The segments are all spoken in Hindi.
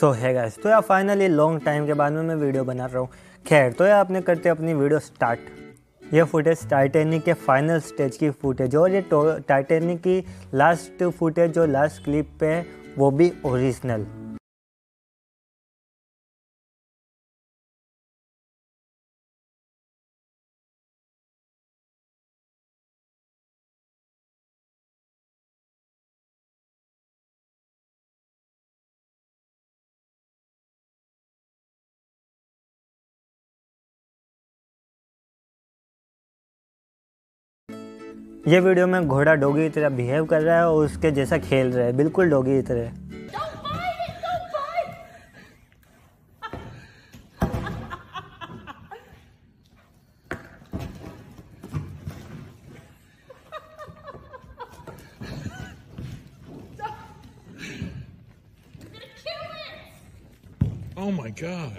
सो है गाइस तो यार फाइनली लॉन्ग टाइम के बाद में मैं वीडियो बना रहा हूँ। खैर तो यार आपने करते अपनी वीडियो स्टार्ट यह फुटेज टाइटेनिक के फाइनल स्टेज की फुटेज और ये टाइटेनिक की लास्ट फुटेज जो लास्ट क्लिप पे है, वो भी ओरिजिनल ये वीडियो में घोड़ा डोगी की तरह बिहेव कर रहा है और उसके जैसा खेल रहा है, बिल्कुल डोगी की तरह! Oh my god.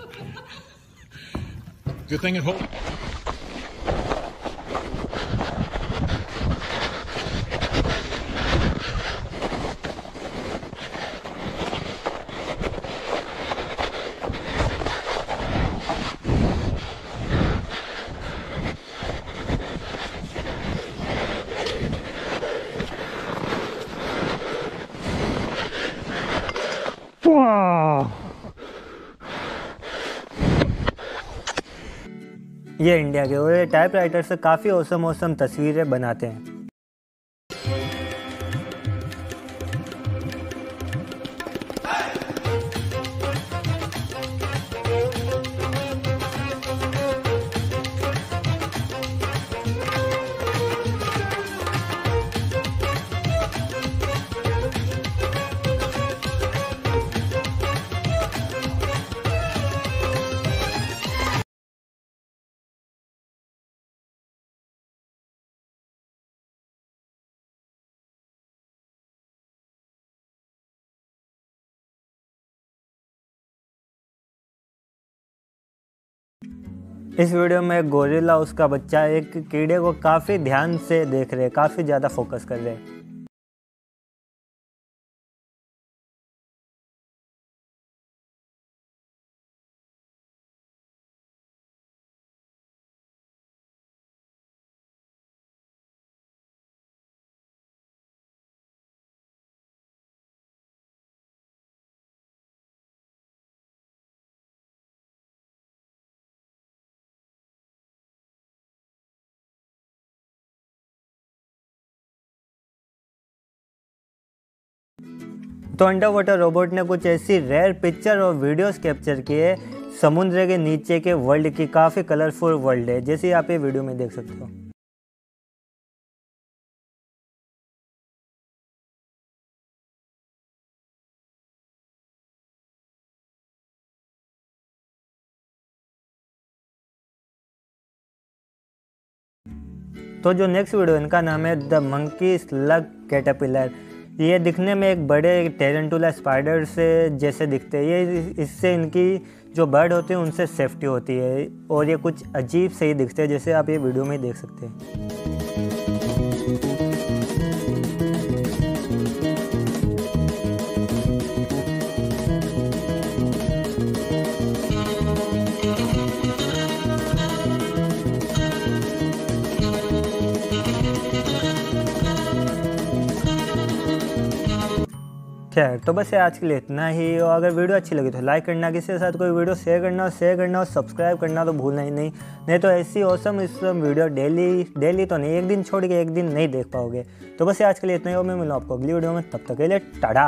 Good thing it holds. ये इंडिया के और ये टाइप राइटर से काफ़ी औसम औसम तस्वीरें बनाते हैं। इस वीडियो में गोरिल्ला, उसका बच्चा, एक कीड़े को काफ़ी ध्यान से देख रहे काफ़ी ज़्यादा फोकस कर रहे तो अंडर वाटर रोबोट ने कुछ ऐसी रेयर पिक्चर और वीडियोस कैप्चर किए। समुद्र के नीचे के वर्ल्ड की काफ़ी कलरफुल वर्ल्ड है, जैसे आप ये वीडियो में देख सकते हो। तो जो नेक्स्ट वीडियो इनका नाम है द मंकी स्लग कैटरपिलर ये दिखने में एक बड़े टेरेंटुला स्पाइडर से जैसे दिखते हैं। ये इससे इनकी जो बर्ड होते हैं, उनसे सेफ्टी होती है। और ये कुछ अजीब से ही दिखते हैं, जैसे आप ये वीडियो में देख सकते हैं। खैर तो बस ये आज के लिए इतना ही, और अगर वीडियो अच्छी लगी तो लाइक करना, किसी के साथ कोई वीडियो शेयर करना और शेयर करना और सब्सक्राइब करना तो भूलना ही नहीं नहीं तो ऐसी औसम इस वीडियो डेली डेली तो नहीं, एक दिन छोड़ के एक दिन नहीं देख पाओगे। तो बस ये आज के लिए इतना ही, और मैं मिलूँ आपको अगली वीडियो में, तब तक के लिए टाटा।